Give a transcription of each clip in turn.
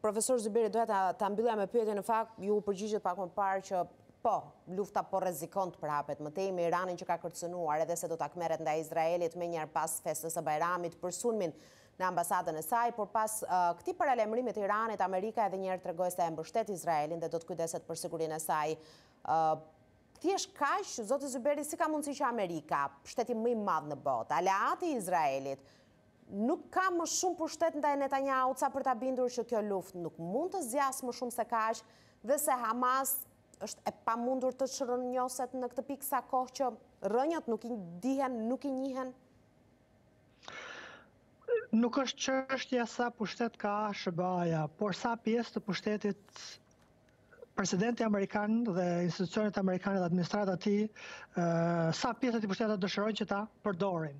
Profesor Zyberi, doja ta, ta mbyllja me pyetje në fakt, ju u përgjigjet pak më parë që po, lufta po rrezikon të përhapet më tej me Iranin që ka kërcënuar edhe se do të hakmerret ndaj Izraelit menjëherë pas festës së Bajramit për sulmin në ambasadën e saj, por pas uh, këtij paralajmërimi të Iranit, Amerika edhe një herë tregoi se e mbështet Izraelin dhe do të kujdeset për sigurinë e saj. Uh, thjesht kaq, zoti Zyberi, si ka mundësi që Amerika, shteti më i madh në botë, aleati i Izraelit, Nuk ka më shumë pushtet ndaj Netanyahu-t sa për ta bindur që kjo luftë nuk mund të zgjasë më shumë se kaq dhe se Hamas është e pamundur të çrrënjoset në këtë pikë sa kohë që rrënjët nuk i dihen, nuk i njihen? Nuk është çështja sa pushtet ka SHBA-ja, por sa pjesë të pushtetit Presidenti amerikan dhe institucionet amerikane dhe administrata e tij, sa pjesë të pushtetit dëshirojnë që ta përdorin.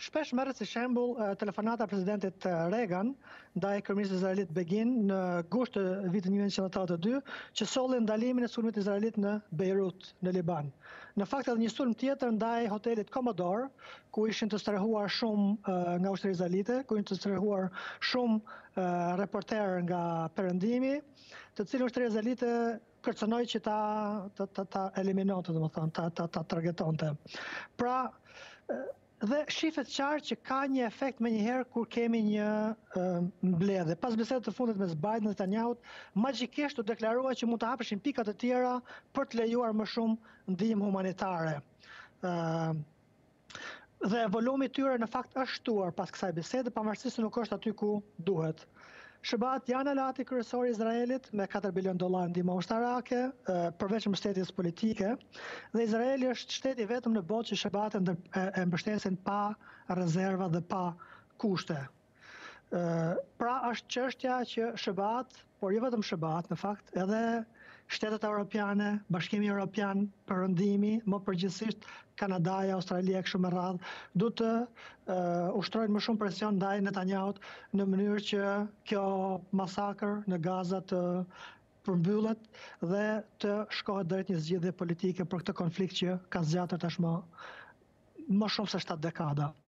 Shpesh merret si shembull telefonata e presidentit Reagan ndaj kryeministrit izraelit Begin në gusht të vitit 1982, që solli ndalimin e sulmit izraelit në Beirut, në Liban. Në fakt edhe një sulm tjetër ndaj hotelit Komodor, ku ishin të strehuar shumë nga ushtria izraelite, ku ishin të strehuar shumë reporterë nga Perëndimi, të cilën ushtria izraelite kërcënoi që ta ta ta, ta eliminonte, domethënë, ta ta ta targetonte. Pra, dhe shifet qartë që ka një efekt menjëherë kur kemi një mbledhje. Pas bisedës të fundit mes Biden dhe Netanyahut, magjikisht u deklarua që mund të hapeshin pika të tjera për të lejuar më shumë ndihmë humanitare. Dhe volumi i tyre në fakt është shtuar pas kësaj bisede, pavarësisht se nuk është aty ku duhet. SHBA-t janë aleati kryesor i Izraelit me 4 bilion dollarë ndihmë ushtarake, përveç mbështetjes politike, dhe Izraeli është shteti i vetëm në botë që SHBA-t e mbështesin pa rezerva dhe pa kushte. Pra është çështja që SHBA-t, por jo vetëm SHBA-t në fakt, edhe shtetet europiane, Bashkimi Europian, Perëndimi, më përgjithësisht Kanadaja, Australia e kështu me radhë, duhet të uh, ushtrojnë më shumë presion ndaj Netanyahut në mënyrë që kjo masakër në Gaza të përmbyllet dhe të shkohet drejt një zgjidhjeje politike për këtë konflikt që ka zgjatur tashmë më shumë se 7 dekada.